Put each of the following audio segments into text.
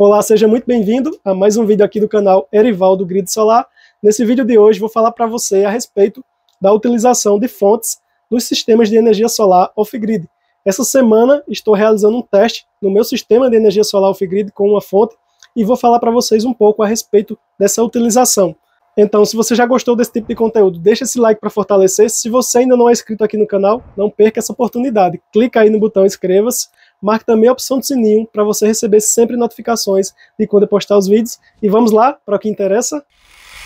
Olá, seja muito bem-vindo a mais um vídeo aqui do canal Erivaldo Grid Solar. Nesse vídeo de hoje vou falar para você a respeito da utilização de fontes nos sistemas de energia solar off-grid. Essa semana estou realizando um teste no meu sistema de energia solar off-grid com uma fonte e vou falar para vocês um pouco a respeito dessa utilização. Então, se você já gostou desse tipo de conteúdo, deixa esse like para fortalecer. Se você ainda não é inscrito aqui no canal, não perca essa oportunidade. Clica aí no botão inscreva-se Marque também a opção do sininho para você receber sempre notificações de quando eu postar os vídeos. E vamos lá para o que interessa.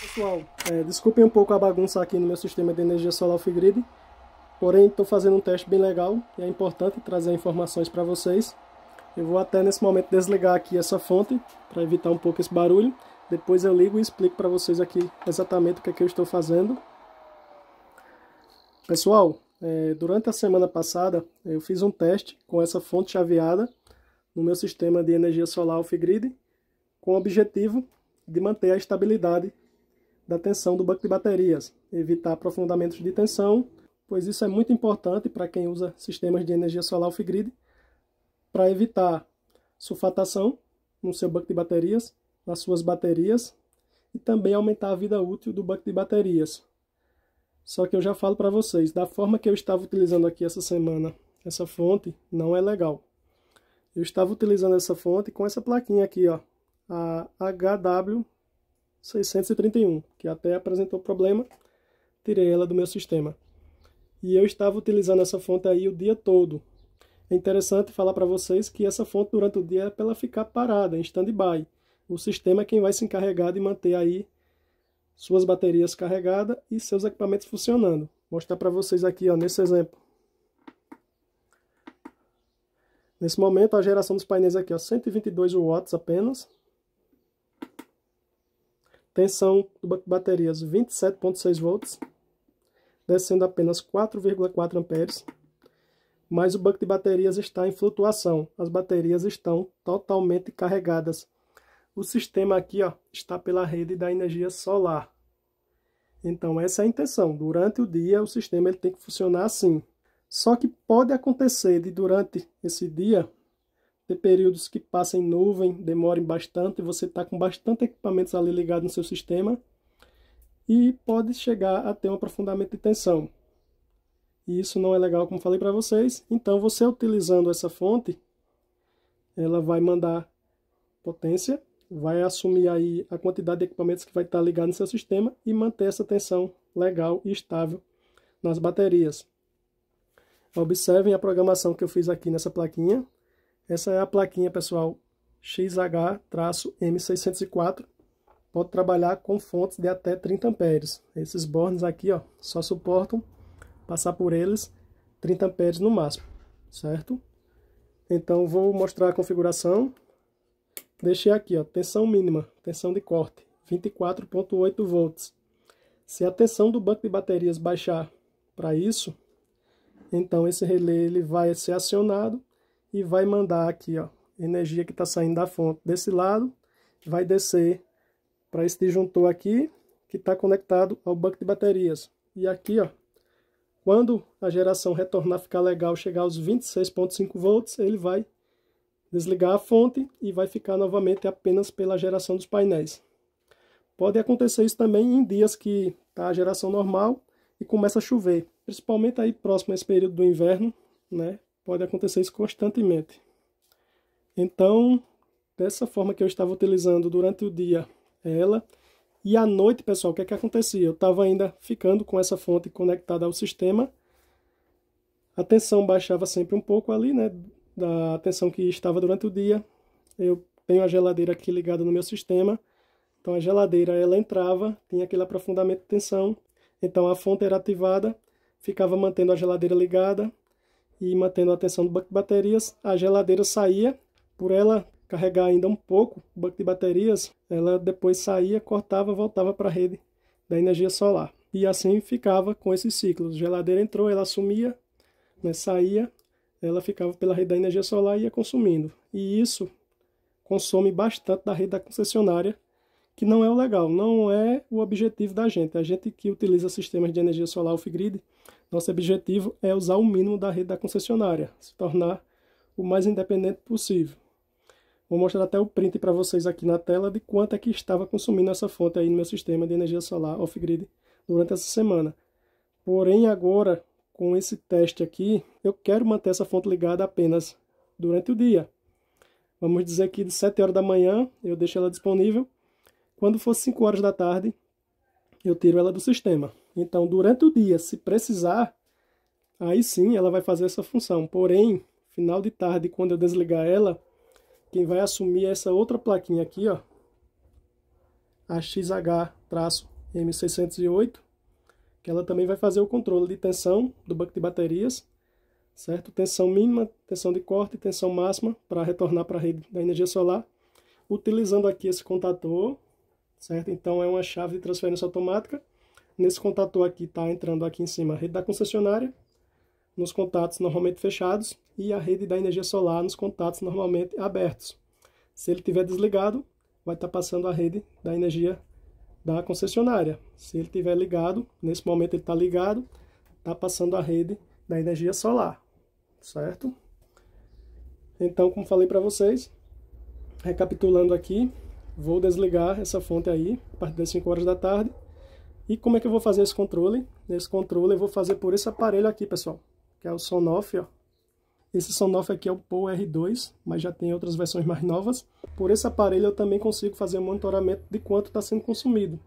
Pessoal, é, desculpem um pouco a bagunça aqui no meu sistema de energia solar off-grid, porém estou fazendo um teste bem legal e é importante trazer informações para vocês. Eu vou até nesse momento desligar aqui essa fonte para evitar um pouco esse barulho. Depois eu ligo e explico para vocês aqui exatamente o que, é que eu estou fazendo. Pessoal, é, durante a semana passada, eu fiz um teste com essa fonte chaveada no meu sistema de energia solar off-grid, com o objetivo de manter a estabilidade da tensão do banco de baterias, evitar aprofundamentos de tensão, pois isso é muito importante para quem usa sistemas de energia solar off-grid, para evitar sulfatação no seu banco de baterias, nas suas baterias, e também aumentar a vida útil do banco de baterias, só que eu já falo para vocês, da forma que eu estava utilizando aqui essa semana, essa fonte não é legal. Eu estava utilizando essa fonte com essa plaquinha aqui, ó, a HW631, que até apresentou problema, tirei ela do meu sistema. E eu estava utilizando essa fonte aí o dia todo. É interessante falar para vocês que essa fonte durante o dia é para ela ficar parada, em stand-by. O sistema é quem vai se encarregar de manter aí suas baterias carregadas e seus equipamentos funcionando. Vou mostrar para vocês aqui, ó, nesse exemplo. Nesse momento, a geração dos painéis aqui, ó, 122 watts apenas. Tensão do banco de baterias 27.6 volts, descendo apenas 4,4 amperes. Mas o banco de baterias está em flutuação. As baterias estão totalmente carregadas o sistema aqui ó, está pela rede da energia solar. Então essa é a intenção. Durante o dia o sistema ele tem que funcionar assim. Só que pode acontecer de durante esse dia ter períodos que passem nuvem, demorem bastante, você está com bastante equipamentos ali ligados no seu sistema e pode chegar a ter um aprofundamento de tensão. E isso não é legal, como falei para vocês. Então, você utilizando essa fonte, ela vai mandar potência vai assumir aí a quantidade de equipamentos que vai estar ligado no seu sistema e manter essa tensão legal e estável nas baterias. Observem a programação que eu fiz aqui nessa plaquinha. Essa é a plaquinha, pessoal, XH-M604. Pode trabalhar com fontes de até 30 amperes. Esses bornes aqui ó, só suportam passar por eles 30 amperes no máximo, certo? Então vou mostrar a configuração Deixei aqui, ó, tensão mínima, tensão de corte, 24.8 volts. Se a tensão do banco de baterias baixar para isso, então esse relé ele vai ser acionado e vai mandar aqui, ó, energia que está saindo da fonte desse lado, vai descer para esse disjuntor aqui, que está conectado ao banco de baterias. E aqui, ó, quando a geração retornar, ficar legal, chegar aos 26.5 volts, ele vai desligar a fonte e vai ficar novamente apenas pela geração dos painéis. Pode acontecer isso também em dias que está a geração normal e começa a chover, principalmente aí próximo a esse período do inverno, né? Pode acontecer isso constantemente. Então, dessa forma que eu estava utilizando durante o dia ela, e à noite, pessoal, o que é que acontecia? Eu estava ainda ficando com essa fonte conectada ao sistema, a tensão baixava sempre um pouco ali, né? Da tensão que estava durante o dia. Eu tenho a geladeira aqui ligada no meu sistema. Então a geladeira ela entrava, tinha aquele aprofundamento de tensão. Então a fonte era ativada, ficava mantendo a geladeira ligada e mantendo a tensão do banco de baterias. A geladeira saía, por ela carregar ainda um pouco o banco de baterias, ela depois saía, cortava, voltava para a rede da energia solar. E assim ficava com esses ciclos. Geladeira entrou, ela assumia, né, saía, ela ficava pela rede da energia solar e ia consumindo. E isso consome bastante da rede da concessionária, que não é o legal, não é o objetivo da gente. A gente que utiliza sistemas de energia solar off-grid, nosso objetivo é usar o mínimo da rede da concessionária, se tornar o mais independente possível. Vou mostrar até o print para vocês aqui na tela de quanto é que estava consumindo essa fonte aí no meu sistema de energia solar off-grid durante essa semana. Porém, agora, com esse teste aqui, eu quero manter essa fonte ligada apenas durante o dia. Vamos dizer que de 7 horas da manhã eu deixo ela disponível. Quando for 5 horas da tarde, eu tiro ela do sistema. Então, durante o dia, se precisar, aí sim ela vai fazer essa função. Porém, final de tarde, quando eu desligar ela, quem vai assumir essa outra plaquinha aqui, ó, a XH-M608, que ela também vai fazer o controle de tensão do banco de baterias, certo? Tensão mínima, tensão de corte tensão máxima para retornar para a rede da energia solar, utilizando aqui esse contator, certo? Então é uma chave de transferência automática. Nesse contator aqui está entrando aqui em cima a rede da concessionária, nos contatos normalmente fechados, e a rede da energia solar nos contatos normalmente abertos. Se ele estiver desligado, vai estar tá passando a rede da energia da concessionária. Se ele estiver ligado, nesse momento ele está ligado, está passando a rede da energia solar, certo? Então, como falei para vocês, recapitulando aqui, vou desligar essa fonte aí a partir das 5 horas da tarde. E como é que eu vou fazer esse controle? Esse controle eu vou fazer por esse aparelho aqui, pessoal, que é o Sonoff, ó. Esse Sonoff aqui é o POW R2, mas já tem outras versões mais novas. Por esse aparelho eu também consigo fazer um monitoramento de quanto está sendo consumido.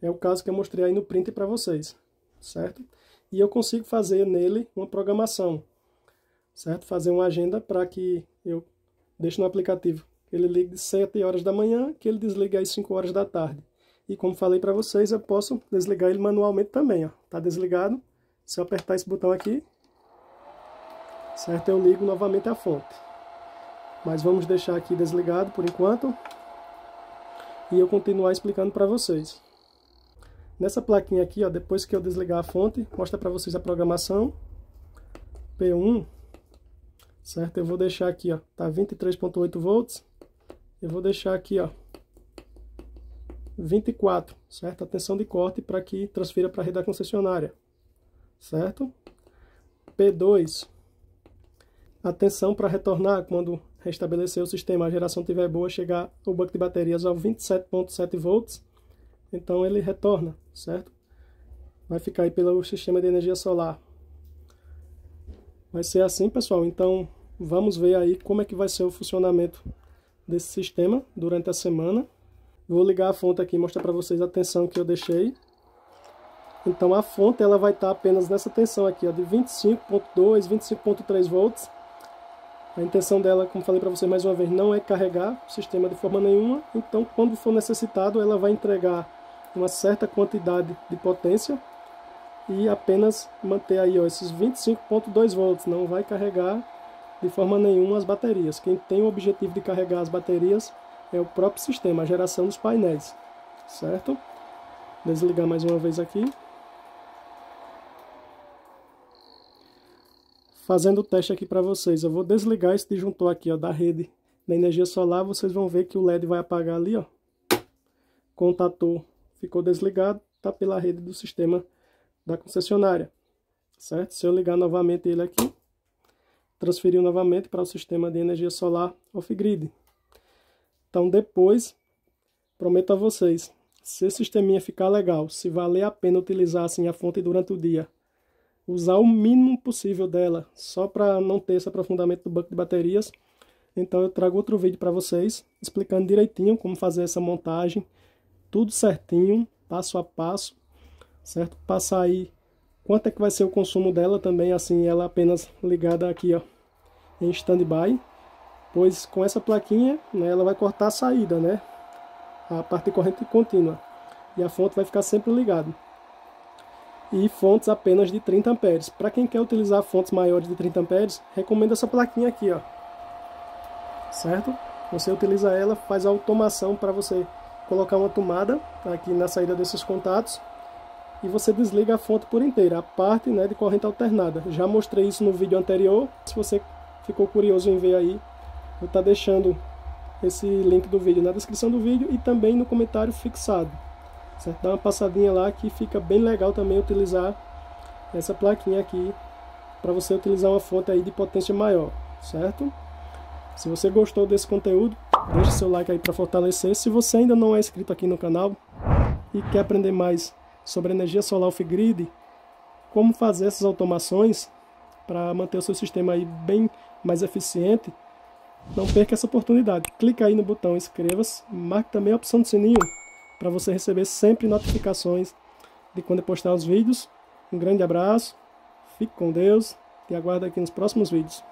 É o caso que eu mostrei aí no print para vocês, certo? E eu consigo fazer nele uma programação, certo? Fazer uma agenda para que eu deixe no aplicativo ele ligue de 7 horas da manhã, que ele desligue às 5 horas da tarde. E como falei para vocês, eu posso desligar ele manualmente também, ó. Tá desligado. Se eu apertar esse botão aqui, certo? Eu ligo novamente a fonte. Mas vamos deixar aqui desligado por enquanto. E eu continuar explicando para vocês. Nessa plaquinha aqui, ó, depois que eu desligar a fonte, mostra para vocês a programação. P1, certo? Eu vou deixar aqui, ó, tá 23.8 volts. Eu vou deixar aqui, ó, 24, certo? A tensão de corte para que transfira para a rede da concessionária, certo? P2, Atenção para retornar quando restabelecer o sistema, a geração estiver boa, chegar o banco de baterias ao 27.7 volts, então ele retorna, certo? Vai ficar aí pelo sistema de energia solar. Vai ser assim, pessoal. Então, vamos ver aí como é que vai ser o funcionamento desse sistema durante a semana. Vou ligar a fonte aqui e mostrar para vocês a tensão que eu deixei. Então, a fonte ela vai estar apenas nessa tensão aqui, ó, de 25.2, 25.3 volts a intenção dela, como falei para você mais uma vez, não é carregar o sistema de forma nenhuma. Então, quando for necessitado, ela vai entregar uma certa quantidade de potência e apenas manter aí ó, esses 25.2 volts. Não vai carregar de forma nenhuma as baterias. Quem tem o objetivo de carregar as baterias é o próprio sistema, a geração dos painéis, certo? Desligar mais uma vez aqui. Fazendo o teste aqui para vocês. Eu vou desligar esse disjuntor aqui ó, da rede da energia solar. Vocês vão ver que o LED vai apagar ali. Ó. Contator ficou desligado, está pela rede do sistema da concessionária. Certo? Se eu ligar novamente ele aqui, transferiu novamente para o sistema de energia solar off-grid. Então depois, prometo a vocês, se esse sisteminha ficar legal, se valer a pena utilizar assim a fonte durante o dia usar o mínimo possível dela, só para não ter esse aprofundamento do banco de baterias. Então eu trago outro vídeo para vocês, explicando direitinho como fazer essa montagem, tudo certinho, passo a passo, certo? Passar aí quanto é que vai ser o consumo dela também, assim, ela apenas ligada aqui, ó, em standby, pois com essa plaquinha, né, ela vai cortar a saída, né, a parte corrente contínua, e a fonte vai ficar sempre ligada e fontes apenas de 30 amperes. Para quem quer utilizar fontes maiores de 30 amperes, recomendo essa plaquinha aqui, ó. Certo? Você utiliza ela, faz a automação para você colocar uma tomada aqui na saída desses contatos e você desliga a fonte por inteira, a parte né, de corrente alternada. Já mostrei isso no vídeo anterior, se você ficou curioso em ver aí, vou estar tá deixando esse link do vídeo na descrição do vídeo e também no comentário fixado. Certo? Dá uma passadinha lá que fica bem legal também utilizar essa plaquinha aqui para você utilizar uma fonte aí de potência maior, certo? Se você gostou desse conteúdo, deixe seu like aí para fortalecer. Se você ainda não é inscrito aqui no canal e quer aprender mais sobre energia solar off-grid, como fazer essas automações para manter o seu sistema aí bem mais eficiente, não perca essa oportunidade. Clica aí no botão inscreva-se, marque também a opção do sininho para você receber sempre notificações de quando eu postar os vídeos. Um grande abraço, fique com Deus e aguardo aqui nos próximos vídeos.